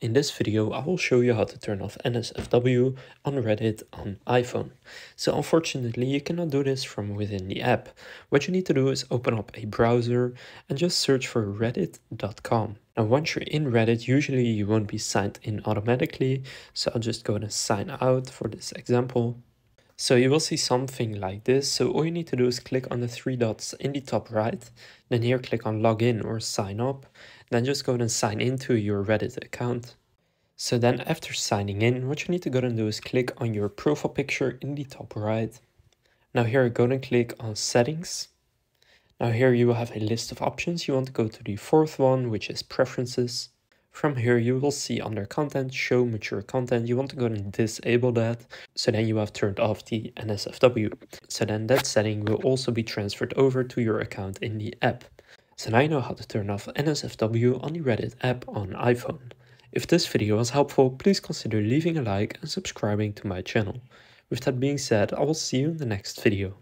In this video, I will show you how to turn off NSFW on Reddit on iPhone. So unfortunately, you cannot do this from within the app. What you need to do is open up a browser and just search for reddit.com. Now once you're in Reddit, usually you won't be signed in automatically. So I'll just go and sign out for this example. So you will see something like this. So all you need to do is click on the three dots in the top right. Then here click on login or sign up. Then just go and sign into your Reddit account. So then after signing in, what you need to go and do is click on your profile picture in the top right. Now here go and click on settings. Now here you will have a list of options. You want to go to the fourth one, which is preferences. From here, you will see under content, show mature content. You want to go and disable that. So then you have turned off the NSFW. So then that setting will also be transferred over to your account in the app. So now you know how to turn off NSFW on the Reddit app on iPhone. If this video was helpful, please consider leaving a like and subscribing to my channel. With that being said, I will see you in the next video.